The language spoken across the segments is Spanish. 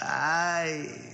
Ay.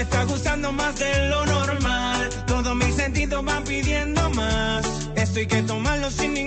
Me está gustando más de lo normal. Todos mis sentidos van pidiendo más. Esto hay que tomarlo sin ningún